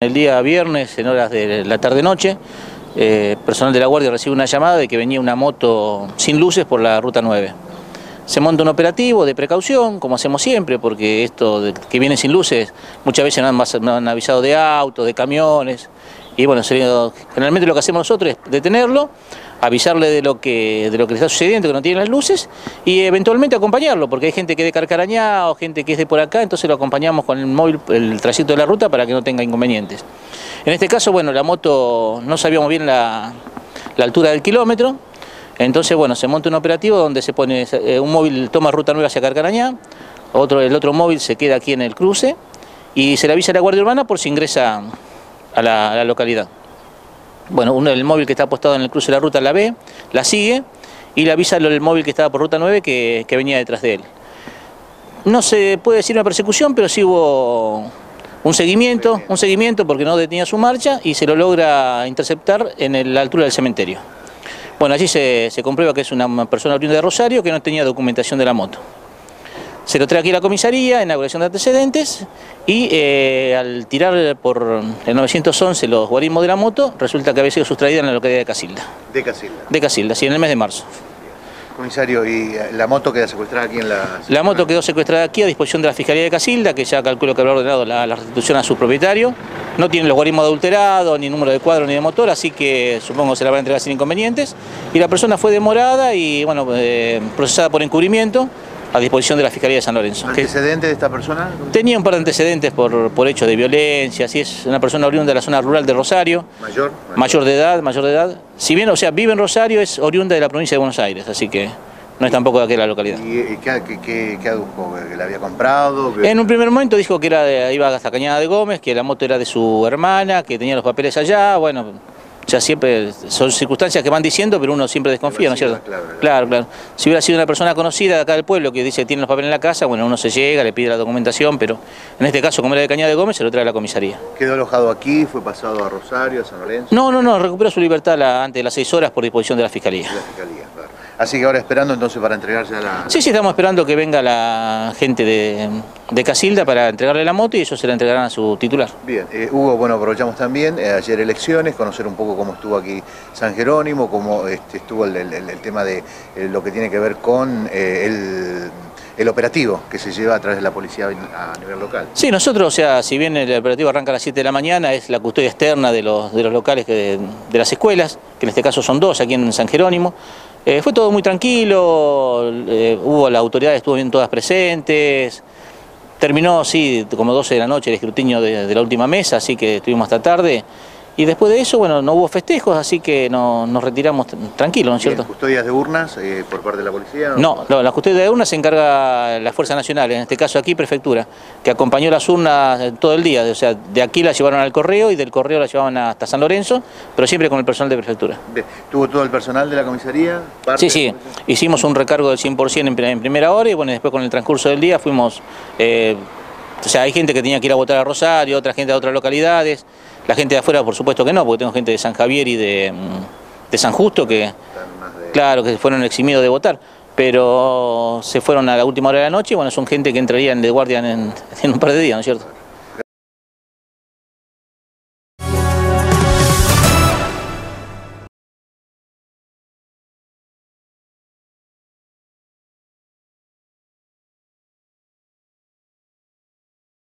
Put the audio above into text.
El día viernes, en horas de la tarde-noche, eh, personal de la Guardia recibe una llamada de que venía una moto sin luces por la Ruta 9. Se monta un operativo de precaución, como hacemos siempre, porque esto que viene sin luces, muchas veces nos han, han avisado de autos, de camiones, y bueno, generalmente lo que hacemos nosotros es detenerlo, avisarle de lo que de lo que le está sucediendo, que no tiene las luces, y eventualmente acompañarlo, porque hay gente que es de Carcarañá o gente que es de por acá, entonces lo acompañamos con el móvil, el trayecto de la ruta para que no tenga inconvenientes. En este caso, bueno, la moto no sabíamos bien la, altura del kilómetro, entonces bueno, se monta un operativo donde se pone eh, un móvil toma ruta nueva hacia Carcarañá, otro, el otro móvil se queda aquí en el cruce y se le avisa a la Guardia Urbana por si ingresa a la, localidad. Bueno, uno, el móvil que está apostado en el cruce de la ruta la ve, la sigue y le avisa el móvil que estaba por ruta 9 que, venía detrás de él. No se puede decir una persecución, pero sí hubo un seguimiento, un seguimiento porque no detenía su marcha y se lo logra interceptar en la altura del cementerio. Bueno, allí se, se comprueba que es una persona oriunda de Rosario que no tenía documentación de la moto. Se lo trae aquí a la comisaría, inauguración de antecedentes, y eh, al tirar por el 911 los guarismos de la moto, resulta que había sido sustraída en la localidad de Casilda. ¿De Casilda? De Casilda, sí, en el mes de marzo. Comisario, ¿y eh, la moto queda secuestrada aquí en la...? La moto quedó secuestrada aquí a disposición de la Fiscalía de Casilda, que ya calculo que habrá ordenado la, restitución a su propietario. No tiene los guarismos adulterados, ni número de cuadro, ni de motor, así que supongo se la van a entregar sin inconvenientes. Y la persona fue demorada y, bueno, eh, procesada por encubrimiento a disposición de la Fiscalía de San Lorenzo. ¿Antecedentes de esta persona? Tenía un par de antecedentes por, por hechos de violencia, así es una persona oriunda de la zona rural de Rosario. ¿Mayor? Mayor, de edad, mayor de edad. Si bien, o sea, vive en Rosario, es oriunda de la provincia de Buenos Aires, así que no es tampoco de aquella localidad. ¿Y qué, qué, adujo? ¿Que la había comprado? En un primer momento dijo que era iba hasta Cañada de Gómez, que la moto era de su hermana, que tenía los papeles allá, bueno o sea, siempre son circunstancias que van diciendo, pero uno siempre desconfía, ¿no es cierto? Claro, claro, Si hubiera sido una persona conocida de acá del pueblo que dice que tiene los papeles en la casa, bueno, uno se llega, le pide la documentación, pero en este caso, como era de Cañada de Gómez, se lo trae a la comisaría. ¿Quedó alojado aquí? ¿Fue pasado a Rosario, a San Lorenzo? No, no, no, recuperó su libertad antes de las seis horas por disposición de la Fiscalía. De la Fiscalía. Así que ahora esperando entonces para entregarse a la... Sí, sí, estamos esperando que venga la gente de, Casilda para entregarle la moto y ellos se la entregarán a su titular. Bien, eh, Hugo, bueno, aprovechamos también eh, ayer elecciones, conocer un poco cómo estuvo aquí San Jerónimo, cómo este, estuvo el, tema de eh, lo que tiene que ver con el el operativo que se lleva a través de la policía a nivel local. Sí, nosotros, o sea, si bien el operativo arranca a las 7 de la mañana, es la custodia externa de los, de los locales de, las escuelas, que en este caso son dos aquí en San Jerónimo. Eh, fue todo muy tranquilo, eh, hubo las autoridades, estuvo bien todas presentes. Terminó, sí, como 12 de la noche el escrutinio de la última mesa, así que estuvimos hasta tarde. Y después de eso, bueno, no hubo festejos, así que nos retiramos tranquilos, ¿no es cierto? ¿Custodias de urnas eh, por parte de la policía? No, no, la custodia de urnas se encarga la Fuerza Nacional, en este caso aquí Prefectura, que acompañó las urnas todo el día, o sea, de aquí las llevaron al correo y del correo las llevaban hasta San Lorenzo, pero siempre con el personal de Prefectura. ¿Tuvo todo el personal de la comisaría? Sí, sí, hicimos un recargo del 100% en, en primera hora y bueno, después con el transcurso del día fuimos... Eh, o sea, hay gente que tenía que ir a votar a Rosario, otra gente a otras localidades. La gente de afuera, por supuesto que no, porque tengo gente de San Javier y de, mm, San Justo que, claro, que fueron eximidos de votar. Pero se fueron a la última hora de la noche y bueno, son gente que entrarían de guardia en, en un par de días, ¿no es cierto?